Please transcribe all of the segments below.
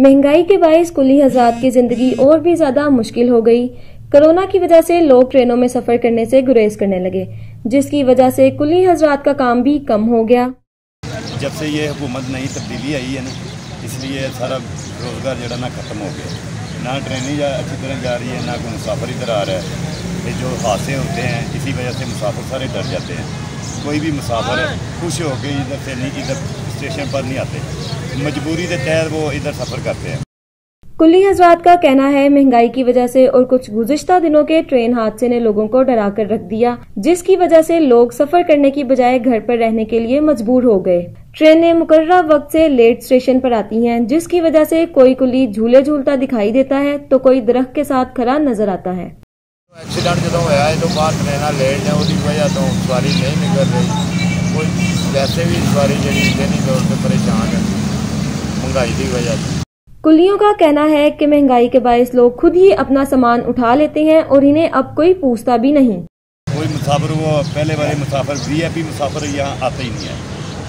महँगाई के बायस कुली हजरात की ज़िंदगी और भी ज़्यादा मुश्किल हो गई। कोरोना की वजह से लोग ट्रेनों में सफ़र करने से गुरेज करने लगे, जिसकी वजह से कुली हजरात का काम भी कम हो गया। जब से ये हुकूमत नई तब्दीली आई है ना, इसलिए सारा रोज़गार जरा ना ख़त्म हो गया। ना ट्रेनें अच्छी तरह जा रही है, ना कोई मुसाफर इधर आ रहा है। जो हादसे होते हैं, इसी वजह से मुसाफिर सारे डर जाते हैं। कोई भी मुसाफर खुश हो के इधर से नहीं, इधर स्टेशन पर नहीं आते। मजबूरी के तहत वो इधर सफ़र करते हैं। कुल्ली हजरात का कहना है महँगाई की वजह से और कुछ गुजश्ता दिनों के ट्रेन हादसे ने लोगों को डरा कर रख दिया जिसकी वजह से लोग सफ़र करने की बजाय घर पर रहने के लिए मजबूर हो गए। ट्रेनें मुकर्रा वक्त से लेट स्टेशन पर आती हैं जिसकी वजह से कोई कुली झूले झूलता दिखाई देता है तो कोई दरख्त के साथ खड़ा नज़र आता है। एक्सीडेंट जो होया है तो बाहर ट्रेन लेट है वजह तो सवारी नहीं निकल रही। कोई ਵੈਸੇ ਵੀ ਸਵਾਰੀ ਜਿਹੜੀ ਦਿਨੀ ਤੌਰ ਤੇ ਪਰੇਸ਼ਾਨ ਹੈ महंगाई की वजह से कुलियों का कहना है कि महंगाई के बायस लोग खुद ही अपना सामान उठा लेते हैं और इन्हें अब कोई पूछता भी नहीं कोई मुसाफिर वो पहले वाले मुसाफिर वी मुसाफिर यहाँ आते ही नहीं है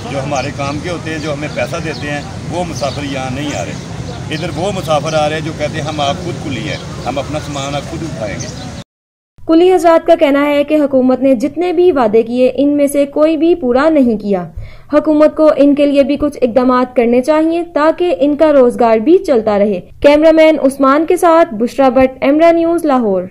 जो हमारे काम के होते हैं जो हमें पैसा देते हैं वो मुसाफिर यहाँ नहीं आ रहे इधर वो मुसाफिर आ रहे हैं जो कहते हैं हम आप खुद कुली है हम अपना सामान आप खुद उठाएंगे कुली हजरात का कहना है कि हुकूमत ने जितने भी वादे किए, इनमें से कोई भी पूरा नहीं किया। हुकूमत को इनके लिए भी कुछ इकदाम करने चाहिए ताकि इनका रोज़गार भी चलता रहे। कैमरामैन उस्मान के साथ बुशरा भट्ट, एमरा न्यूज़, लाहौर।